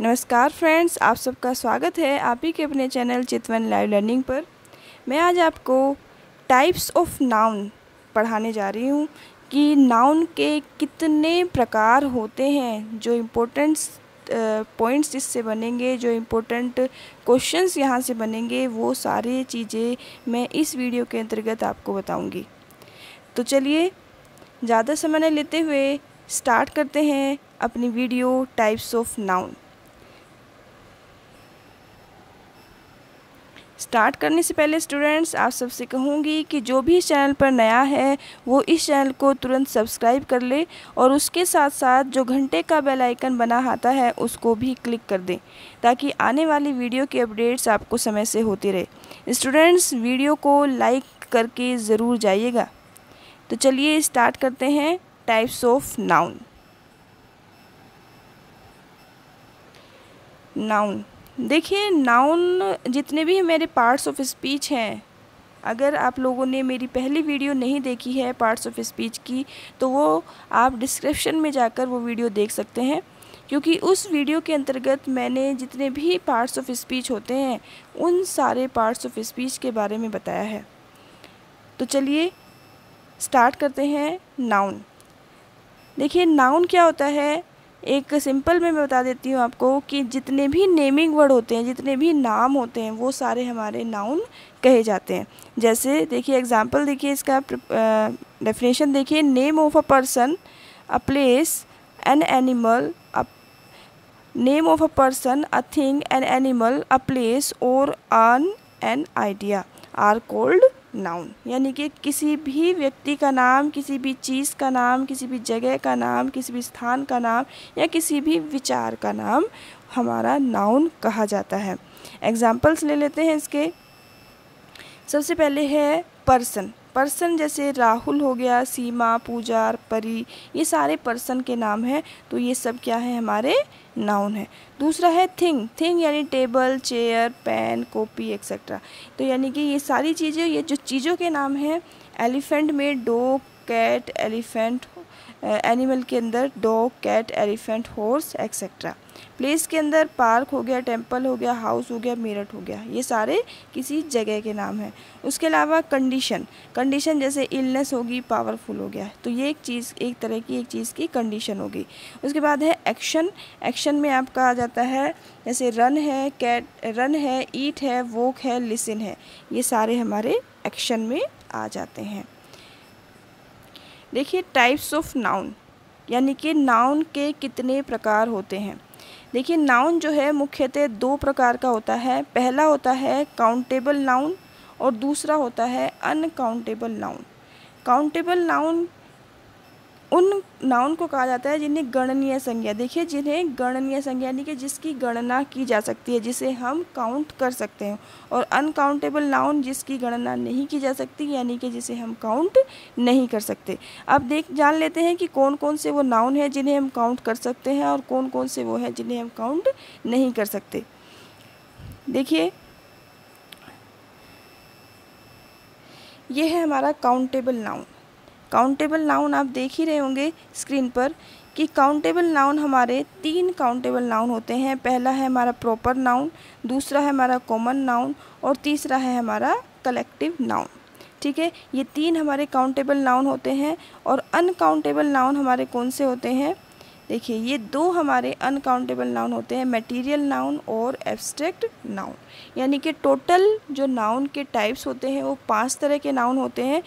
नमस्कार फ्रेंड्स, आप सबका स्वागत है आप ही के अपने चैनल चितवन लाइव लर्निंग पर। मैं आज आपको टाइप्स ऑफ़ नाउन पढ़ाने जा रही हूँ कि नाउन के कितने प्रकार होते हैं, जो इम्पोर्टेंट्स पॉइंट्स इससे बनेंगे, जो इम्पोर्टेंट क्वेश्चंस यहाँ से बनेंगे, वो सारी चीज़ें मैं इस वीडियो के अंतर्गत आपको बताऊँगी। तो चलिए, ज़्यादा समय न लेते हुए स्टार्ट करते हैं अपनी video types of noun start करने से पहले स्टूडेंट्स आप सबसे कहूँगी कि जो भी चैनल पर नया है, वो इस चैनल को तुरंत सब्सक्राइब कर ले और उसके साथ साथ जो घंटे का बेल आइकन बना आता है, उसको भी क्लिक कर दें ताकि आने वाली वीडियो के अपडेट्स आपको समय से होते रहे। स्टूडेंट्स वीडियो को लाइक करके ज़रूर जाइएगा। तो चलिए स्टार्ट करते हैं टाइप्स ऑफ़ नाउन नाउन देखिए नाउन जितने भी मेरे पार्ट्स ऑफ़ स्पीच हैं, अगर आप लोगों ने मेरी पहली वीडियो नहीं देखी है पार्ट्स ऑफ़ स्पीच की तो वो आप डिस्क्रिप्शन में जाकर वो वीडियो देख सकते हैं। क्योंकि उस वीडियो के अंतर्गत मैंने जितने भी पार्ट्स ऑफ़ स्पीच होते हैं, उन सारे पार्ट्स ऑफ़ स्पीच के बारे में बताया है। तो चलिए स्टार्ट करते हैं नाउन देखिए नाउन क्या होता है? एक सिंपल में मैं बता देती हूँ आपको कि जितने भी नेमिंग वर्ड होते हैं, जितने भी नाम होते हैं, वो सारे हमारे नाउन कहे जाते हैं। जैसे देखिए एग्जांपल देखिए इसका डेफिनेशन देखिए name of a person a place an animal a name of a person a thing an animal a place और an an idea are called noun यानी कि किसी भी व्यक्ति का नाम, किसी भी चीज़ का नाम, किसी भी जगह का नाम, किसी भी स्थान का नाम या किसी भी विचार का नाम हमारा नाउन कहा जाता है। एग्जाम्पल्स ले लेते हैं इसके। सबसे पहले है पर्सन पर्सन जैसे राहुल हो गया, सीमा, पूजा, परी, ये सारे पर्सन के नाम हैं तो ये सब क्या है हमारे नाउन है। दूसरा है थिंग थिंग यानी table chair pen copy etcetera तो यानी कि ये सारी चीज़ें, ये जो चीज़ों के नाम हैं एलिफेंट में डॉग कैट एलिफेंट एनिमल के अंदर dog cat elephant horse etcetera place के अंदर पार्क हो गया टेंपल हो गया हाउस हो गया, मेरठ हो गया. ये सारे किसी जगह के नाम हैं. उसके अलावा कंडीशन कंडीशन जैसे इलनेस होगी पावरफुल हो गया. तो ये एक चीज़, एक तरह की एक चीज़ की कंडीशन होगी. उसके बाद है एक्शन एक्शन में आपका आ जाता है, जैसे रन है कैट रन है ईट है वोक है लिसन है. ये सारे हमारे एक्शन में आ जाते हैं. देखिए टाइप्स ऑफ़ नाउन यानी कि नाउन के कितने प्रकार होते हैं। देखिए नाउन जो है, मुख्यतः दो प्रकार का होता है। पहला होता है काउंटेबल नाउन और दूसरा होता है अनकाउंटेबल नाउन काउंटेबल नाउन उन नाउन को कहा जाता है जिन्हें गणनीय संज्ञा। देखिए, जिन्हें गणनीय संज्ञा, यानी कि जिसकी गणना की जा सकती है, जिसे हम काउंट कर सकते हैं। और अनकाउंटेबल नाउन जिसकी गणना नहीं की जा सकती, यानी कि जिसे हम काउंट नहीं कर सकते। अब देख, जान लेते हैं कि कौन कौन से वो नाउन हैं जिन्हें हम काउंट कर सकते हैं और कौन कौन से वो हैं जिन्हें हम काउंट नहीं कर सकते। देखिए, ये है हमारा काउंटेबल नाउन काउंटेबल नाउन आप देख ही रहे होंगे स्क्रीन पर कि काउंटेबल नाउन हमारे तीन काउंटेबल नाउन होते हैं। पहला है हमारा प्रॉपर नाउन दूसरा है हमारा कॉमन नाउन और तीसरा है हमारा कलेक्टिव नाउन ठीक है? ये तीन हमारे काउंटेबल नाउन होते हैं और अनकाउंटेबल नाउन हमारे कौन से होते हैं? देखिए, ये दो हमारे अनकाउंटेबल नाउन होते हैं मटेरियल नाउन और एब्स्ट्रैक्ट नाउन यानी कि टोटल जो नाउन के टाइप्स होते हैं, वो पाँच तरह के नाउन होते हैं।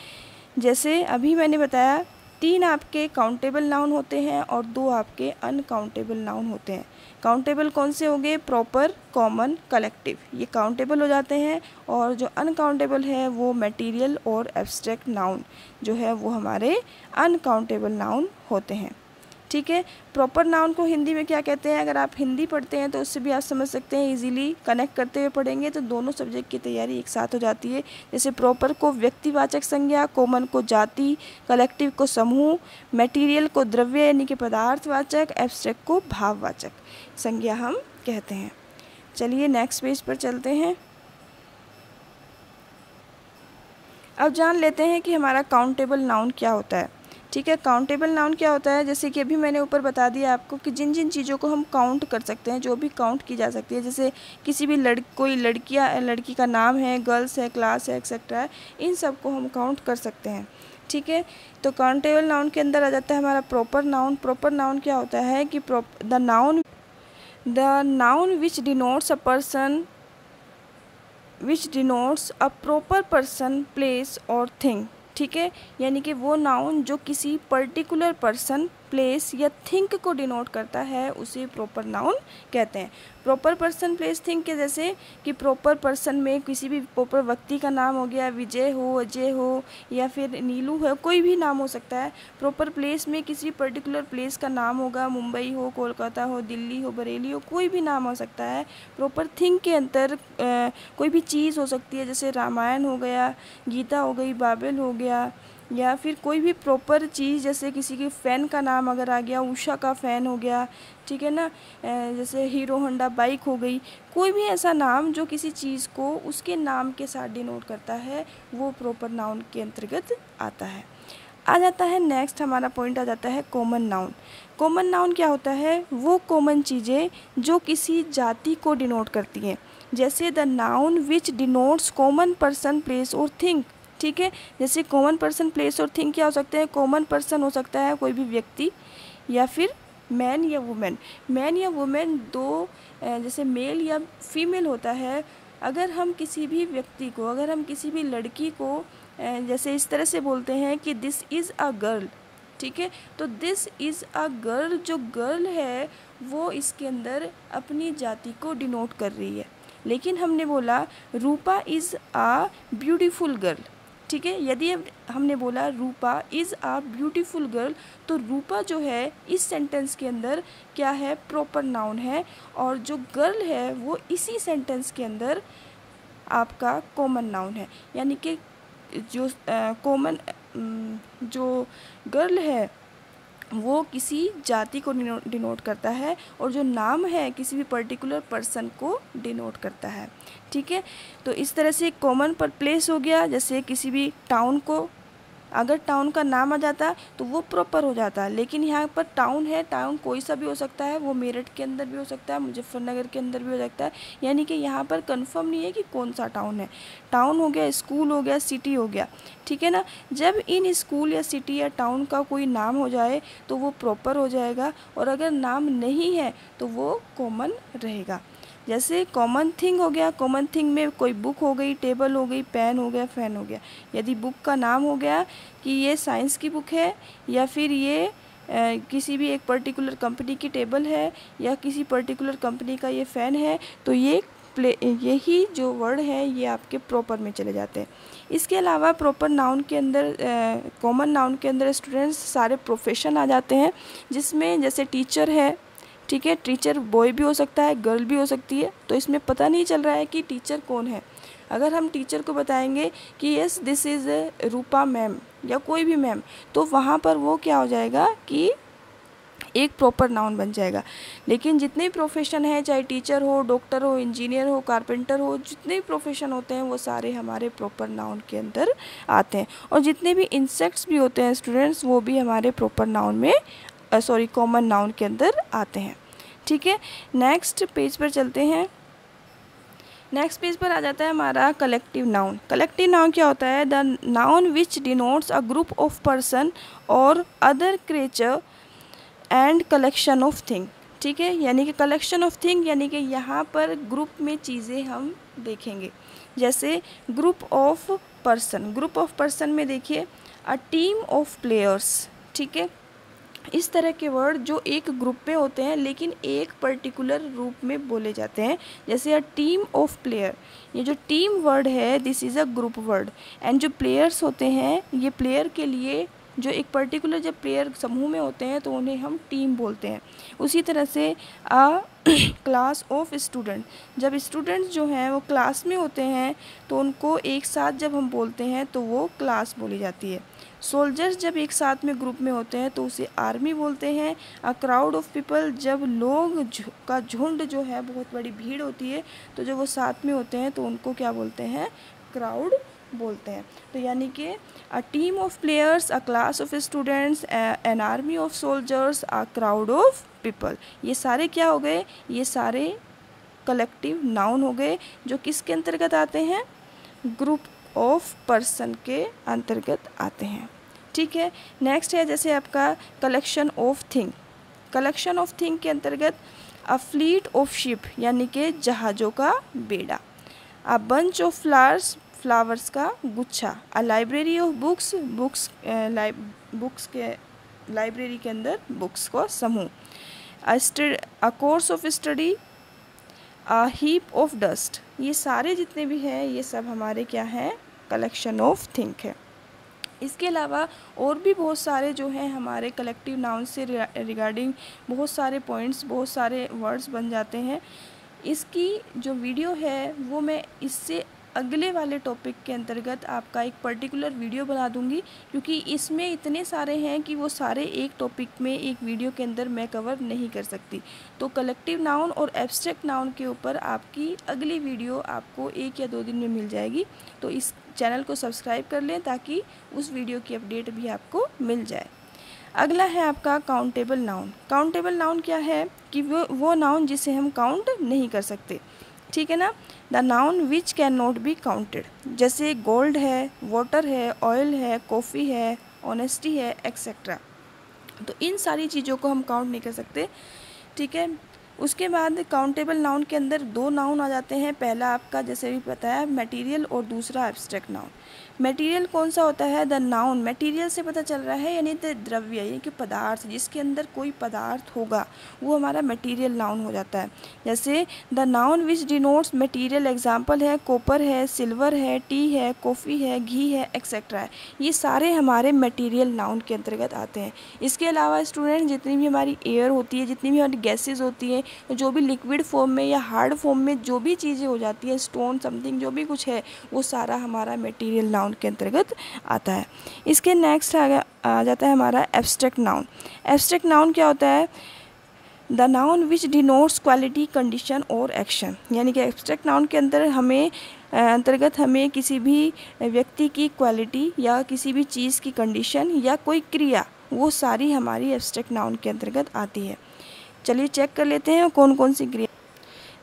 जैसे अभी मैंने बताया, तीन आपके काउंटेबल नाउन होते हैं और दो आपके अनकाउंटेबल नाउन होते हैं। काउंटेबल कौन से होंगे? प्रॉपर कॉमन कलेक्टिव ये काउंटेबल हो जाते हैं और जो अनकाउंटेबल है वो मटेरियल और एब्स्ट्रैक्ट नाउन जो है वो हमारे अनकाउंटेबल नाउन होते हैं। ठीक है प्रॉपर नाउन को हिंदी में क्या कहते हैं? अगर आप हिंदी पढ़ते हैं तो उससे भी आप समझ सकते हैं इजीली कनेक्ट करते हुए पढ़ेंगे तो दोनों सब्जेक्ट की तैयारी एक साथ हो जाती है। जैसे प्रॉपर को व्यक्तिवाचक संज्ञा कॉमन को जाति कलेक्टिव को समूह मटेरियल को द्रव्य, यानी कि पदार्थवाचक एब्स्ट्रैक्ट को भाववाचक संज्ञा हम कहते हैं। चलिए नेक्स्ट पेज पर चलते हैं। अब जान लेते हैं कि हमारा काउंटेबल नाउन क्या होता है। ठीक है काउंटेबल नाउन क्या होता है? जैसे कि अभी मैंने ऊपर बता दिया आपको कि जिन जिन चीज़ों को हम काउंट कर सकते हैं, जो भी काउंट की जा सकती है, जैसे किसी भी लड़, कोई लड़कियाँ, लड़की का नाम है गर्ल्स है क्लास है एक्सेट्रा है इन सबको हम काउंट कर सकते हैं, ठीक है? तो काउंटेबल नाउन के अंदर आ जाता है हमारा प्रॉपर नाउन प्रॉपर नाउन क्या होता है कि the noun the noun which denotes a person which denotes a proper person place और थिंग ठीक है? यानी कि वो नाउन जो किसी पर्टिकुलर पर्सन प्लेस या थिंक को डिनोट करता है, उसे प्रॉपर नाउन कहते हैं। प्रॉपर पर्सन प्लेस थिंक के जैसे कि प्रॉपर पर्सन में किसी भी प्रॉपर व्यक्ति का नाम हो गया, विजय हो, अजय हो, या फिर नीलू हो, कोई भी नाम हो सकता है। प्रॉपर प्लेस में किसी पर्टिकुलर प्लेस का नाम होगा, मुंबई हो, कोलकाता हो, दिल्ली हो, बरेली हो, कोई भी नाम हो सकता है। प्रॉपर थिंक के अंदर कोई भी चीज़ हो सकती है, जैसे रामायण हो गया, गीता हो गई, बाइबल हो गया या फिर कोई भी प्रॉपर चीज़, जैसे किसी के फ़ैन का नाम अगर आ गया, उषा का फ़ैन हो गया, ठीक है ना? जैसे हीरो होंडा बाइक हो गई, कोई भी ऐसा नाम जो किसी चीज़ को उसके नाम के साथ डिनोट करता है, वो प्रॉपर नाउन के अंतर्गत आता है। आ जाता है नेक्स्ट हमारा पॉइंट आ जाता है कॉमन नाउन कॉमन नाउन क्या होता है? वो कॉमन चीज़ें जो किसी जाति को डिनोट करती हैं। जैसे the noun which denotes common person place और थिंक ठीक है? जैसे कॉमन पर्सन प्लेस और थिंग क्या हो सकते हैं? कॉमन पर्सन हो सकता है कोई भी व्यक्ति या फिर मैन या वुमेन मैन या वुमेन दो जैसे मेल या फीमेल होता है। अगर हम किसी भी व्यक्ति को, अगर हम किसी भी लड़की को जैसे इस तरह से बोलते हैं कि दिस इज़ अ गर्ल ठीक है? तो दिस इज़ अ गर्ल जो गर्ल है, वो इसके अंदर अपनी जाति को डिनोट कर रही है। लेकिन हमने बोला, Rupa is a beautiful girl ठीक है? यदि हमने बोला, Rupa is a beautiful girl तो रूपा जो है, इस सेंटेंस के अंदर क्या है? प्रॉपर नाउन है। और जो गर्ल है, वो इसी सेंटेंस के अंदर आपका कॉमन नाउन है। यानी कि जो कॉमन जो गर्ल है वो किसी जाति को डिनोट करता है और जो नाम है किसी भी पर्टिकुलर पर्सन को डिनोट करता है। ठीक है? तो इस तरह से कॉमन पर प्लेस हो गया। जैसे किसी भी टाउन को अगर टाउन का नाम आ जाता तो वो प्रॉपर हो जाता। लेकिन यहाँ पर टाउन है टाउन कोई सा भी हो सकता है, वो मेरठ के अंदर भी हो सकता है, मुजफ्फरनगर के अंदर भी हो सकता है। यानी कि यहाँ पर कंफर्म नहीं है कि कौन सा टाउन है। टाउन हो गया स्कूल हो गया सिटी हो गया। ठीक है ना? जब इन स्कूल या सिटी या टाउन का कोई नाम हो जाए तो वो प्रॉपर हो जाएगा। और अगर नाम नहीं है तो वो कॉमन रहेगा। जैसे कॉमन थिंग हो गया कॉमन थिंग में कोई बुक हो गई टेबल हो गई पेन हो गया फ़ैन हो गया। यदि बुक का नाम हो गया कि ये साइंस की बुक है या फिर ये आ, किसी भी एक पर्टिकुलर कंपनी की टेबल है या किसी पर्टिकुलर कंपनी का ये फ़ैन है तो ये प्ले यही जो वर्ड है ये आपके प्रॉपर में चले जाते हैं। इसके अलावा प्रॉपर नाउन के अंदर कॉमन नाउन के अंदर स्टूडेंट्स सारे प्रोफेशन आ जाते हैं जिसमें जैसे टीचर है ठीक है टीचर बॉय भी हो सकता है गर्ल भी हो सकती है तो इसमें पता नहीं चल रहा है कि टीचर कौन है। अगर हम टीचर को बताएँगे कि yes this is Rupa ma'am या कोई भी मैम तो वहाँ पर वो क्या हो जाएगा कि एक प्रॉपर नाउन बन जाएगा। लेकिन जितने भी प्रोफेशन हैं, चाहे टीचर हो डॉक्टर हो इंजीनियर हो कारपेंटर हो, जितने भी प्रोफेशन होते हैं, वो सारे हमारे प्रॉपर नाउन के अंदर आते हैं। और जितने भी इंसेक्ट्स भी होते हैं स्टूडेंट्स वो भी हमारे प्रॉपर नाउन में सॉरी कॉमन नाउन के अंदर आते हैं। ठीक है? नेक्स्ट पेज पर चलते हैं। नेक्स्ट पेज पर आ जाता है हमारा कलेक्टिव नाउन कलेक्टिव नाउन क्या होता है? The noun which denotes a group of person और other creature and collection of thing ठीक है? यानी कि कलेक्शन ऑफ़ थिंग यानी कि यहाँ पर ग्रुप में चीज़ें हम देखेंगे। जैसे group of person group of person में देखिए अ टीम ऑफ़ प्लेयर्स ठीक है? इस तरह के वर्ड जो एक ग्रुप में होते हैं, लेकिन एक पर्टिकुलर रूप में बोले जाते हैं। जैसे अ टीम ऑफ़ प्लेयर ये जो टीम वर्ड है this is a group word and जो प्लेयर्स होते हैं, ये प्लेयर के लिए जो एक पर्टिकुलर जब प्लेयर समूह में होते हैं तो उन्हें हम टीम बोलते हैं। उसी तरह से आ क्लास ऑफ़ स्टूडेंट जब स्टूडेंट्स जो हैं, वो क्लास में होते हैं तो उनको एक साथ जब हम बोलते हैं तो वो क्लास बोली जाती है। सोल्जर्स जब एक साथ में ग्रुप में होते हैं तो उसे आर्मी बोलते हैं। अ क्राउड ऑफ़ पीपल जब लोग का झुंड जो है, बहुत बड़ी भीड़ होती है तो जब वो साथ में होते हैं तो उनको क्या बोलते हैं? क्राउड बोलते हैं। तो यानी कि a team of players a class of students an army of soldiers a crowd of people ये सारे क्या हो गए? ये सारे कलेक्टिव नाउन हो गए, जो किसके अंतर्गत आते हैं? ग्रुप ऑफ़ पर्सन के अंतर्गत आते हैं। ठीक है? नेक्स्ट है जैसे आपका collection of thing collection of thing के अंतर्गत अ फ्लीट ऑफ़ शिप यानी कि जहाज़ों का बेड़ा। A bunch of flowers flowers का गुच्छा। A library of books books books के लाइब्रेरी के अंदर बुक्स को समूह। A course of study heap of dust ये सारे जितने भी हैं, ये सब हमारे क्या हैं? कलेक्शन ऑफ़ थिंक है। इसके अलावा और भी बहुत सारे जो हैं हमारे कलेक्टिव नाउन से रिगार्डिंग बहुत सारे पॉइंट्स बहुत सारे वर्ड्स बन जाते हैं। इसकी जो वीडियो है, वो मैं इससे अगले वाले टॉपिक के अंतर्गत आपका एक पर्टिकुलर वीडियो बना दूँगी, क्योंकि इसमें इतने सारे हैं कि वो सारे एक टॉपिक में, एक वीडियो के अंदर मैं कवर नहीं कर सकती। तो कलेक्टिव नाउन और एब्स्ट्रैक्ट नाउन के ऊपर आपकी अगली वीडियो आपको एक या दो दिन में मिल जाएगी। तो इस चैनल को सब्सक्राइब कर लें ताकि उस वीडियो की अपडेट भी आपको मिल जाए। अगला है आपका काउंटेबल नाउन काउंटेबल नाउन क्या है? कि वो वो नाउन जिसे हम काउंट नहीं कर सकते। ठीक है ना? The noun which can not be counted जैसे गोल्ड है वाटर है ऑयल है कॉफ़ी है ऑनेस्टी है एक्सेट्रा तो इन सारी चीज़ों को हम काउंट नहीं कर सकते, ठीक है? उसके बाद काउंटेबल नाउन के अंदर दो नाउन आ जाते हैं। पहला आपका, जैसे भी पता है मटेरियल और दूसरा एब्स्ट्रैक्ट नाउन मटेरियल कौन सा होता है? द नाउन मटेरियल से पता चल रहा है, यानी द द्रव्य, यानी कि पदार्थ, जिसके अंदर कोई पदार्थ होगा, वो हमारा मटेरियल नाउन हो जाता है। जैसे the noun which denotes material example है कॉपर है सिल्वर है टी है कॉफ़ी है, घी है एक्सेट्रा है। ये सारे हमारे मटीरियल नाउन के अंतर्गत आते हैं। इसके अलावा स्टूडेंट जितनी भी हमारी एयर होती है, जितनी भी हमारी गैसेज होती हैं जो भी लिक्विड फॉर्म में या हार्ड फॉर्म में जो भी चीज़ें हो जाती हैं स्टोन समथिंग जो भी कुछ है, वो सारा हमारा मटीरियल नाउन नाउन के अंतर्गत आता है। इसके नेक्स्ट आ, आ जाता है हमारा एब्स्ट्रैक्ट नाउन एब्स्ट्रैक्ट नाउन क्या होता है? The noun which denotes quality condition और एक्शन यानी कि एब्स्ट्रैक्ट नाउन के अंदर हमें अंतर्गत हमें किसी भी व्यक्ति की क्वालिटी या किसी भी चीज़ की कंडीशन या कोई क्रिया वो सारी हमारी एब्स्ट्रैक्ट नाउन के अंतर्गत आती है। चलिए चेक कर लेते हैं कौन कौन सी क्रिया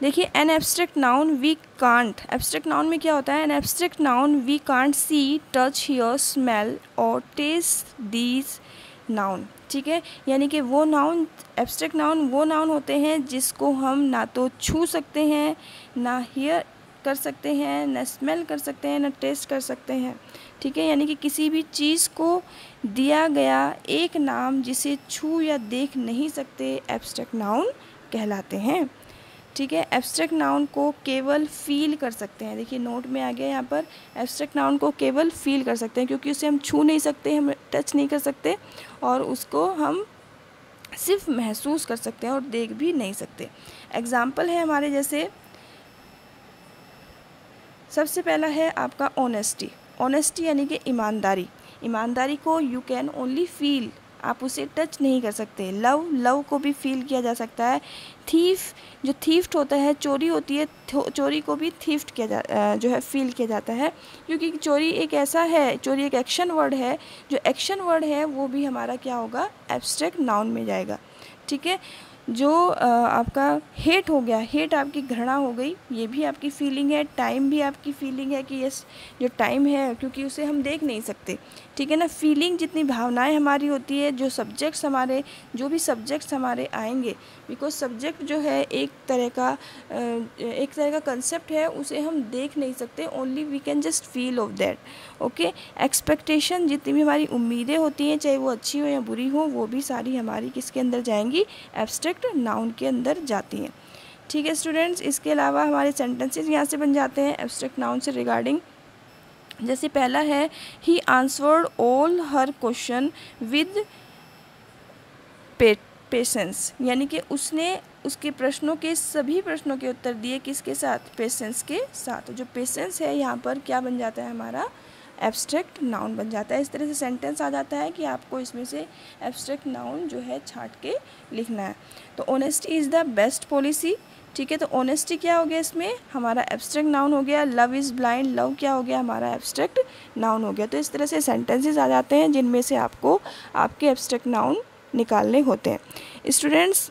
देखिए an abstract noun we can't abstract noun में क्या होता है? An abstract noun we can't see touch hear smell और टेस्ट दीज नाउन ठीक है? यानी कि वो नाउन एब्स्ट्रैक्ट नाउन वो नाउन होते हैं जिसको हम ना तो छू सकते हैं, ना हियर कर सकते हैं, ना स्मेल कर सकते हैं, ना टेस्ट कर सकते हैं। ठीक है? यानी कि किसी भी चीज़ को दिया गया एक नाम जिसे छू या देख नहीं सकते एब्स्ट्रैक्ट नाउन कहलाते हैं। ठीक है एब्स्ट्रैक्ट नाउन को केवल फील कर सकते हैं। देखिए नोट में आ गया यहाँ पर एब्स्ट्रैक्ट नाउन को केवल फील कर सकते हैं, क्योंकि उसे हम छू नहीं सकते, हम टच नहीं कर सकते और उसको हम सिर्फ़ महसूस कर सकते हैं और देख भी नहीं सकते। एग्ज़ाम्पल है हमारे जैसे, सबसे पहला है आपका ऑनेस्टी ऑनेस्टी यानी कि ईमानदारी। ईमानदारी को यू कैन ओनली फील आप उसे टच नहीं कर सकते। लव लव को भी फील किया जा सकता है। थीफ जो थीफ्ट होता है, चोरी होती है चोरी को भी थीफ्ट किया जा जो है फील किया जाता है। क्योंकि चोरी एक ऐसा है, चोरी एक एक्शन वर्ड है, जो एक्शन वर्ड है, वो भी हमारा क्या होगा? एब्स्ट्रैक्ट नाउन में जाएगा। ठीक है? जो आपका हेट हो गया हेट आपकी घृणा हो गई, ये भी आपकी फीलिंग है टाइम भी आपकी फीलिंग है कि यस जो टाइम है, क्योंकि उसे हम देख नहीं सकते। ठीक है ना? फीलिंग जितनी भावनाएँ हमारी होती है, जो सब्जेक्ट्स हमारे, जो भी सब्जेक्ट्स हमारे आएँगे बिकॉज़ सब्जेक्ट जो है एक तरह का एक तरह का कंसेप्ट है, उसे हम देख नहीं सकते only we can just feel of that okay expectation जितनी भी हमारी उम्मीदें होती हैं, चाहे वो अच्छी हो या बुरी हो, वो भी सारी हमारी किसके अंदर जाएँगी? एब्स्ट्रैक्ट नाउन के अंदर जाती हैं। ठीक है स्टूडेंट्स इसके अलावा हमारे सेंटेंसेस यहाँ से बन जाते हैं एब्स्ट्रैक्ट नाउन से रिगार्डिंग जैसे पहला है he answered all her question with patience यानी कि उसने उसके प्रश्नों के, सभी प्रश्नों के उत्तर दिए किसके साथ? पेशेंस के साथ। जो पेशेंस है, यहाँ पर क्या बन जाता है हमारा? एब्स्ट्रैक्ट नाउन बन जाता है। इस तरह से सेंटेंस आ जाता है कि आपको इसमें से एब्स्ट्रैक्ट नाउन जो है छाट के लिखना है। तो honesty is the best policy ठीक है तो ऑनेस्टी क्या हो गया इसमें? हमारा एब्स्ट्रैक्ट नाउन हो गया लव इज़ ब्लाइंड लव क्या हो गया? हमारा एब्स्ट्रैक्ट नाउन हो गया। तो इस तरह से सेंटेंसेस आ जाते हैं, जिनमें से आपको आपके एब्स्ट्रैक्ट नाउन निकालने होते हैं। स्टूडेंट्स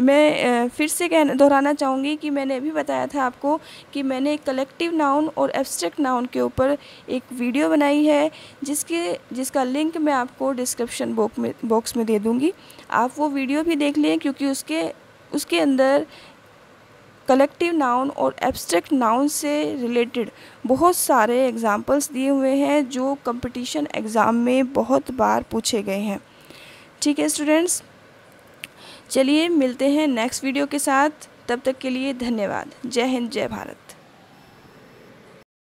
मैं फिर से कह, दोहराना चाहूँगी कि मैंने अभी बताया था आपको कि मैंने कलेक्टिव नाउन और एब्स्ट्रैक्ट नाउन के ऊपर एक वीडियो बनाई है, जिसके, जिसका लिंक मैं आपको डिस्क्रिप्शन बॉक्स में बॉक्स में दे दूँगी। आप वो वीडियो भी देख लें, क्योंकि उसके उसके अंदर कलेक्टिव नाउन और एब्स्ट्रैक्ट नाउन से रिलेटेड बहुत सारे एग्जांपल्स दिए हुए हैं जो कंपटीशन एग्ज़ाम में बहुत बार पूछे गए हैं। ठीक है स्टूडेंट्स चलिए मिलते हैं नेक्स्ट वीडियो के साथ। तब तक के लिए धन्यवाद। जय हिंद, जय भारत।